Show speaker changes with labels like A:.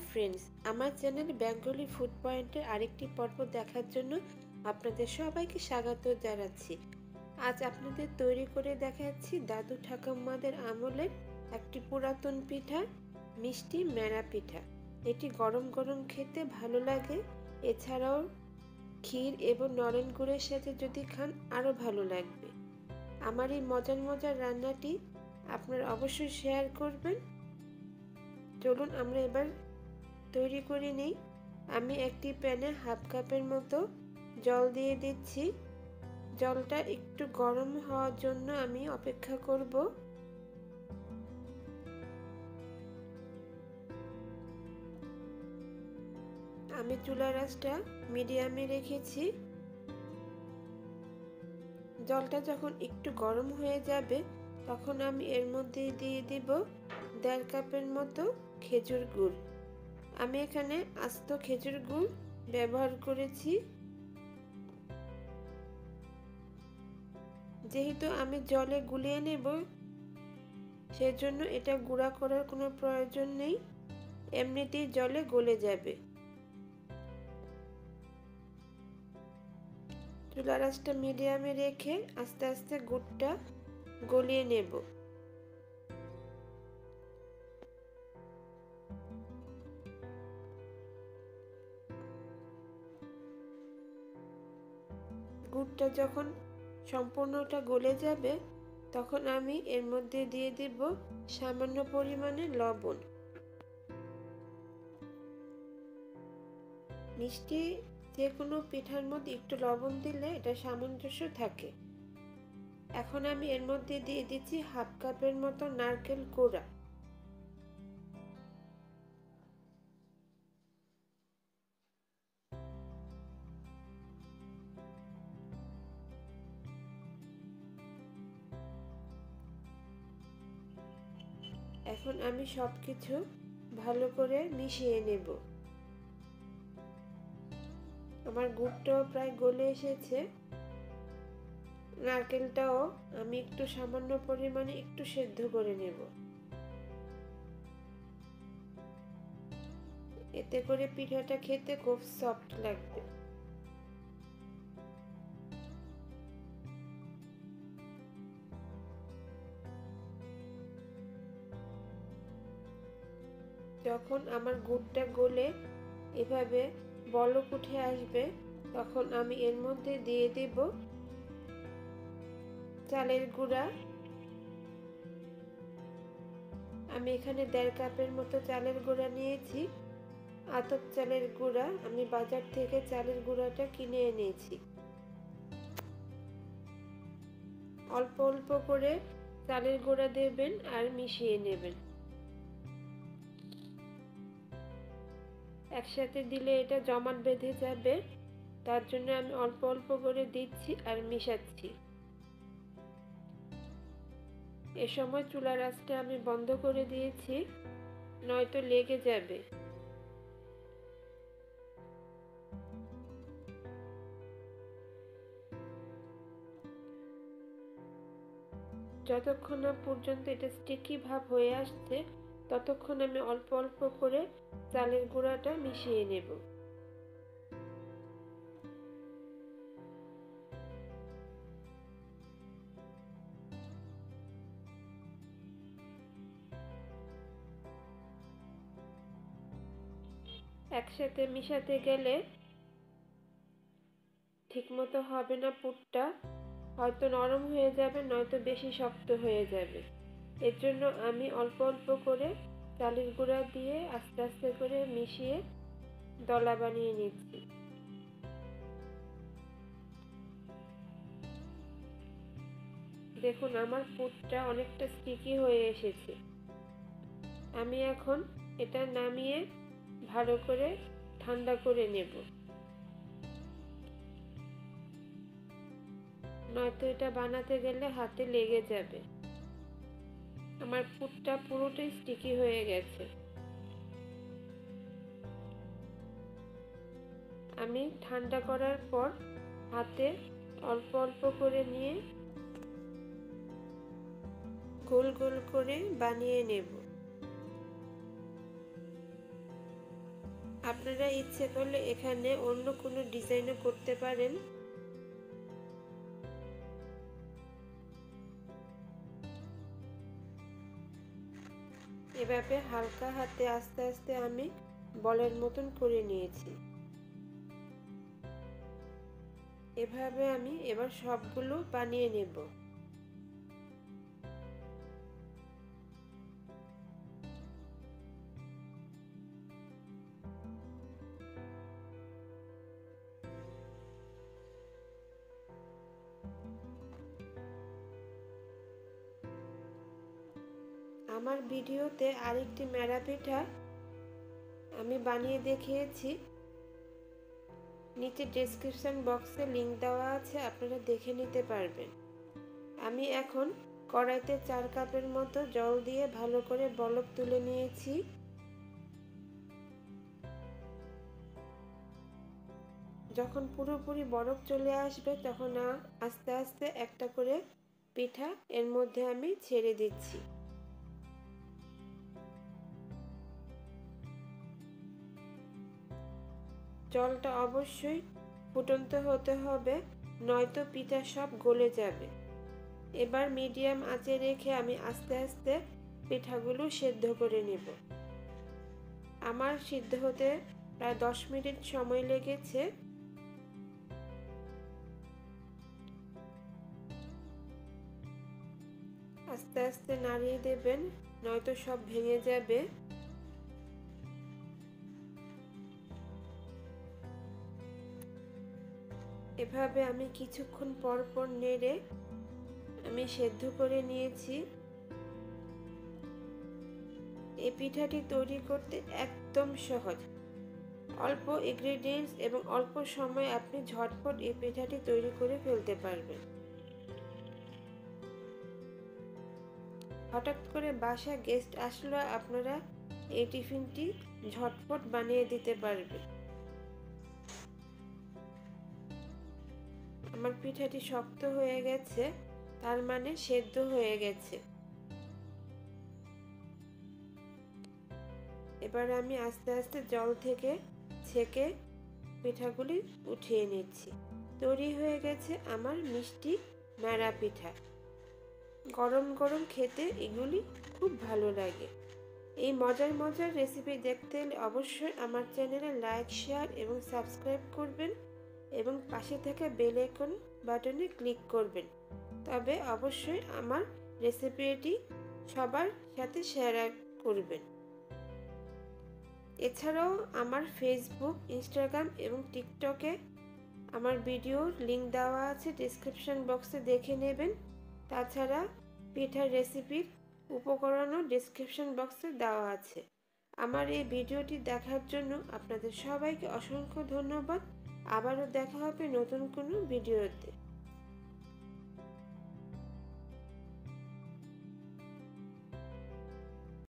A: Friends, আমার channel Bengali food পয়েন্টের আরেকটি পর্ব দেখার জন্য আপনাদের সবাইকে স্বাগত জানাচ্ছি। আজ আপনাদের তৈরি করে দেখাচ্ছি দাদু ঠাকুমাদের আমলের একটি পুরাতন পিঠা, মিষ্টি মেরা পিঠা। এটি গরম গরম খেতে ভালো লাগে। এছাড়াও ক্ষীর এবং নরেন গুড়ের সাথে যদি খান আরও ভালো লাগবে। আমার এই মজার মজার রান্নাটি আপনারা অবশ্যই শেয়ার করবেন। চলুন আমরা এবার তৈরি করে নিই। আমি একটি প্যানে হাফ কাপের মতো জল দিয়ে দিচ্ছি। জলটা একটু গরম হওয়ার জন্য আমি অপেক্ষা করব। আমি চুলা রাসটা মিডিয়ামে রেখেছি। জলটা যখন একটু গরম হয়ে যাবে, তখন আমি এর মধ্যে দিয়ে দিব দেড় কাপের মতো খেজুর গুড়। আমি এখানে আস্ত খেজুর গুড় ব্যবহার করেছি। যেহেতু আমি জলে গুলিয়ে নেব, সেজন্য এটা গুঁড়া করার কোনো প্রয়োজন নেই। এমনিতেই জলে গলে যাবে। চুলা রাসটা মিডিয়ামে রেখে আস্তে আস্তে গুড়টা গলিয়ে নেব। গুড়টা যখন সম্পূর্ণটা গলে যাবে, তখন আমি এর মধ্যে দিয়ে দিব সামান্য পরিমাণে লবণ। মিষ্টি যে কোনো পিঠার মধ্যে একটু লবণ দিলে এটা সামঞ্জস্য থাকে। এখন আমি এর মধ্যে দিয়ে দিচ্ছি হাফ কাপের মতো নারকেল কোড়া। এখন আমি সব কিছু ভালো করে মিশিয়ে নেব। আমার গুড়টাও প্রায় গলে এসেছে। নারকেলটাও আমি একটু সামান্য পরিমাণে একটু সেদ্ধ করে নেব। এতে করে পিঠাটা খেতে খুব সফট লাগবে। যখন আমার গুড়টা গলে এভাবে বলক উঠে আসবে, তখন আমি এর মধ্যে দিয়ে দেব চালের গুঁড়া। আমি এখানে দেড় কাপের মতো চালের গুঁড়া নিয়েছি। আতপ চালের গুঁড়া আমি বাজার থেকে চালের গুঁড়াটা কিনে এনেছি। অল্প অল্প করে চালের গুঁড়া দেবেন আর মিশিয়ে নেবেন। একসাথে দিলে এটা জমাট বেঁধে যাবে। তার জন্য আমি অল্প অল্প করে দিচ্ছি আর মিশাচ্ছি। এ সময় চুলার আঁচটা আমি বন্ধ করে দিয়েছি, নয়তো লেগে যাবে। যতক্ষণ না পর্যন্ত এটা স্টিকি ভাব হয়ে আসছে ততক্ষণ আমি অল্প অল্প করে চালের গুঁড়াটা মিশিয়ে নেব। একসাথে মিশাতে গেলে ঠিকমতো হবে না পুরটা, হয়তো নরম হয়ে যাবে, নয়তো বেশি শক্ত হয়ে যাবে। এর জন্য আমি অল্প অল্প করে চালের গুঁড়া দিয়ে আস্তে আস্তে করে মিশিয়ে দলা বানিয়ে নিচ্ছি। দেখুন, আমার পুরটা অনেকটা স্টিকি হয়ে এসেছে। আমি এখন এটা নামিয়ে ভালো করে ঠান্ডা করে নেব। নয়তো এটা বানাতে গেলে হাতে লেগে যাবে। আমার পুরটা পুরোটাই স্টিকি হয়ে গেছে। আমি ঠান্ডা করার পর হাতে অল্প অল্প করে নিয়ে গোল গোল করে বানিয়ে নেব। আপনারা ইচ্ছে করলে এখানে অন্য কোনো ডিজাইনও করতে পারেন। এভাবে হালকা হাতে আস্তে আস্তে আমি বলের মতন করে নিয়েছি। এভাবে আমি এবার সবগুলো বানিয়ে নেব। আমার ভিডিওতে আরেকটি ম্যাড়া পিঠা আমি বানিয়ে দেখিয়েছি। নিচে ডেসক্রিপশন বক্সে লিংক দেওয়া আছে, আপনারা দেখে নিতে পারবেন। আমি এখন কড়াইতে চার কাপের মতো জল দিয়ে ভালো করে বলক তুলে নিয়েছি। যখন পুরোপুরি বরফ চলে আসবে, তখন আস্তে আস্তে একটা করে পিঠা এর মধ্যে আমি ছেড়ে দিচ্ছি। জলটা অবশ্যই ফুটন্ত হতে হবে, নয়তো পিঠা সব গলে যাবে। এবার মিডিয়াম আঁচে রেখে আমি আস্তে আস্তে পিঠাগুলো সেদ্ধ করে নেব। আমার সিদ্ধ হতে প্রায় দশ মিনিট সময় লেগেছে। আস্তে আস্তে নাড়িয়ে দেবেন, নয়তো সব ভেঙে যাবে। এভাবে আমি কিছুক্ষণ পর পর নেড়ে আমি সেদ্ধ করে নিয়েছি। এই পিঠাটি তৈরি করতে একদম সহজ। অল্প ইনগ্রেডিয়েন্টস এবং অল্প সময় আপনি ঝটপট এই পিঠাটি তৈরি করে ফেলতে পারবেন। হঠাৎ করে বাসা গেস্ট আসলে আপনারা এই টিফিনটি ঝটপট বানিয়ে দিতে পারবেন। আমার পিঠাটি শক্ত হয়ে গেছে, তার মানে সেদ্ধ হয়ে গেছে। এবার আমি আস্তে আস্তে জল থেকে ছেঁকে পিঠাগুলি উঠিয়ে নিচ্ছি। তৈরি হয়ে গেছে আমার মিষ্টি ন্যাড়া পিঠা। গরম গরম খেতে এগুলি খুব ভালো লাগে। এই মজার মজার রেসিপি দেখতে হলে অবশ্যই আমার চ্যানেলে লাইক শেয়ার এবং সাবস্ক্রাইব করবেন। এবং পাশে থাকা বেল আইকন বাটনে ক্লিক করবেন। তবে অবশ্যই আমার রেসিপিটি সবার সাথে শেয়ার করবেন। এছাড়াও আমার ফেসবুক ইনস্টাগ্রাম এবং টিকটকে আমার ভিডিওর লিঙ্ক দেওয়া আছে ডিসক্রিপশন বক্সে দেখে নেবেন। তাছাড়া পিঠার রেসিপির উপকরণও ডিসক্রিপশন বক্সে দেওয়া আছে। আমার এই ভিডিওটি দেখার জন্য আপনাদের সবাইকে অসংখ্য ধন্যবাদ। আবারও দেখা হবে নতুন কোনো ভিডিওতে।